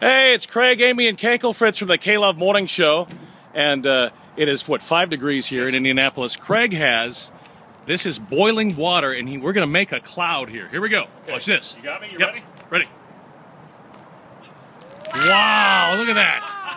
Hey, it's Craig, Amy, and Kankel Fritz from the K Love Morning Show. And uh, it is, what, five degrees here in Indianapolis. Craig has, this is boiling water, and he, we're going to make a cloud here. Here we go. Watch this. You got me? You Yep. ready? Ready. Wow, look at that.